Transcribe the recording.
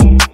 home.